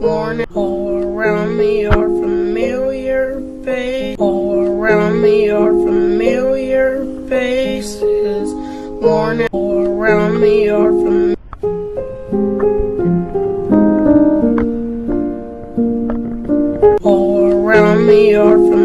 Warning. All around me are familiar faces. All around me are familiar faces. Warning. All around me are familiar. All around me are familiar.